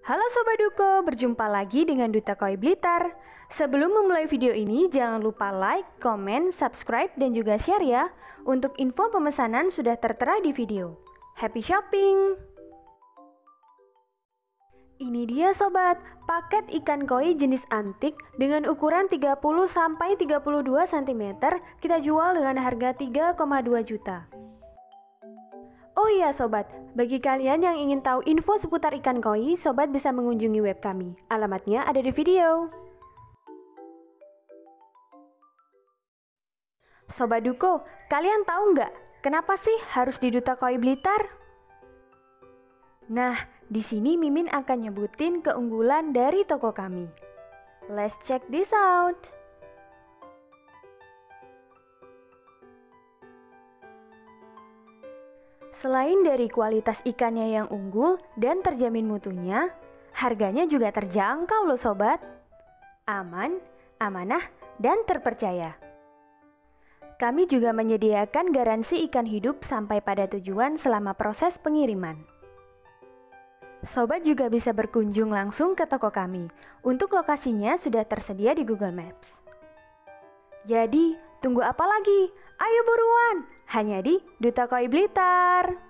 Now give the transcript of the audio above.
Halo Sobat Duko, berjumpa lagi dengan Duta Koi Blitar. Sebelum memulai video ini, jangan lupa like, komen, subscribe, dan juga share ya. Untuk info pemesanan sudah tertera di video. Happy shopping! Ini dia sobat, paket ikan koi jenis antik dengan ukuran 30-32 cm kita jual dengan harga 3,2 juta. Oh iya sobat, bagi kalian yang ingin tahu info seputar ikan koi, sobat bisa mengunjungi web kami. Alamatnya ada di video. Sobat Duko, kalian tahu nggak kenapa sih harus di Duta Koi Blitar? Nah, di sini Mimin akan nyebutin keunggulan dari toko kami. Let's check this out. Selain dari kualitas ikannya yang unggul dan terjamin mutunya, harganya juga terjangkau loh sobat. Aman, amanah, dan terpercaya. Kami juga menyediakan garansi ikan hidup sampai pada tujuan selama proses pengiriman. Sobat juga bisa berkunjung langsung ke toko kami. Untuk lokasinya sudah tersedia di Google Maps. Jadi, tunggu apa lagi? Ayo buruan! Hanya di Duta Koi Blitar.